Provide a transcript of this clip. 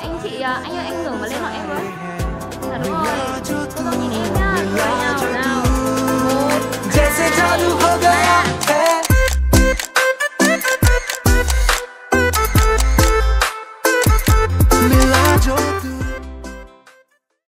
anh chị à, anh ơi, anh ngưỡng mà lên hỏi em với dạ đúng rồi. Cô dâu